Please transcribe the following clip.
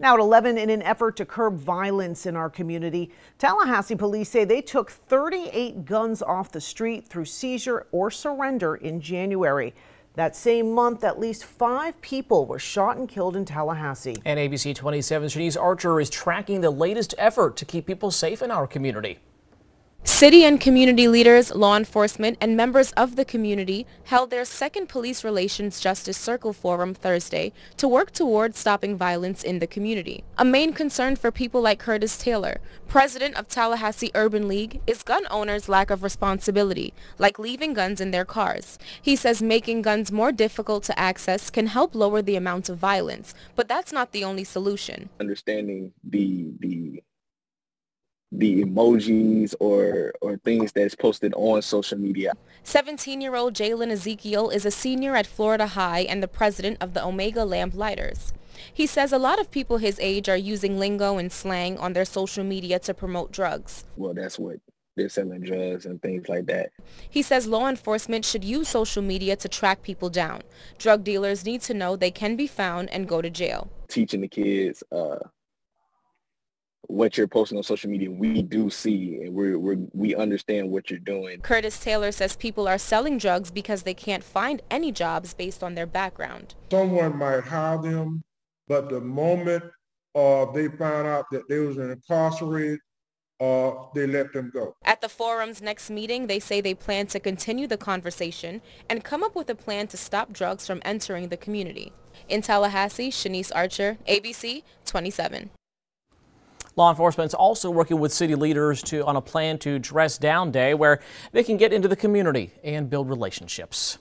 Now at 11, in an effort to curb violence in our community, Tallahassee police say they took 38 guns off the street through seizure or surrender in January. That same month, at least five people were shot and killed in Tallahassee. And ABC 27's Shanice Archer is tracking the latest effort to keep people safe in our community. City and community leaders, law enforcement, and members of the community held their second Police Relations Justice Circle Forum Thursday to work toward stopping violence in the community. A main concern for people like Curtis Taylor, president of Tallahassee Urban League, is gun owners' lack of responsibility, like leaving guns in their cars. He says making guns more difficult to access can help lower the amount of violence, but that's not the only solution. Understanding the the the emojis or or things that's posted on social media. 17-year-old Jalen Ezekiel is a senior at Florida High and the president of the Omega Lamp Lighters. He says a lot of people his age are using lingo and slang on their social media to promote drugs. Well, that's what they're selling drugs and things like that. He says law enforcement should use social media to track people down. Drug dealers need to know they can be found and go to jail. Teaching the kids uh, what you're posting on social media, we do see and we we we understand what you're doing. Curtis Taylor says people are selling drugs because they can't find any jobs based on their background. Someone might hire them, but the moment uh, they found out that they was incarcerated, uh, they let them go. At the forum's next meeting, they say they plan to continue the conversation and come up with a plan to stop drugs from entering the community. In Tallahassee, Shanice Archer, ABC 27. Law enforcement is also working with city leaders to on a plan to dress down day where they can get into the community and build relationships.